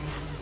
area.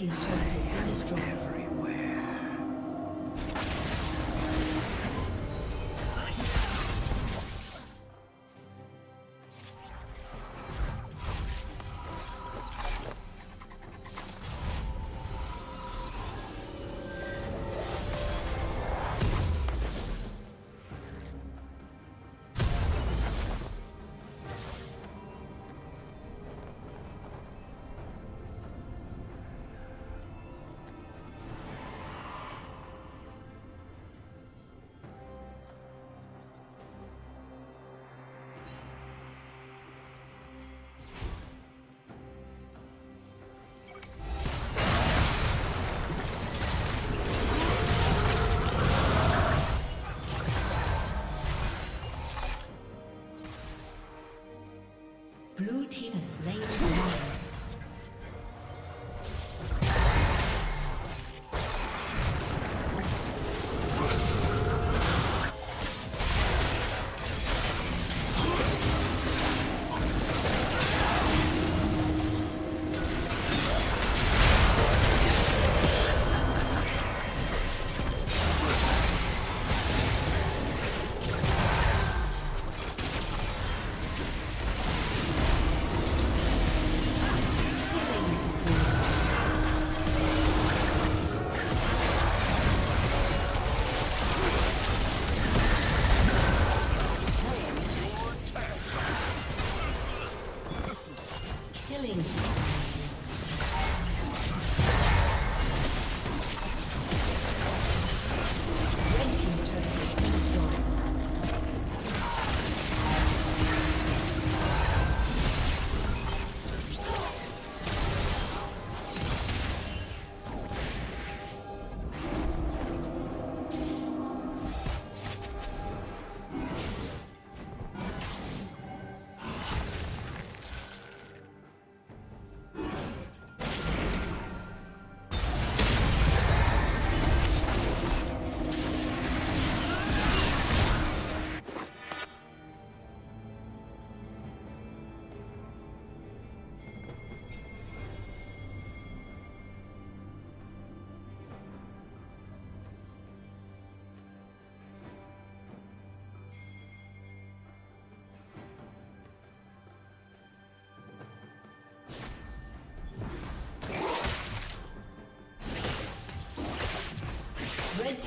Team's turret slain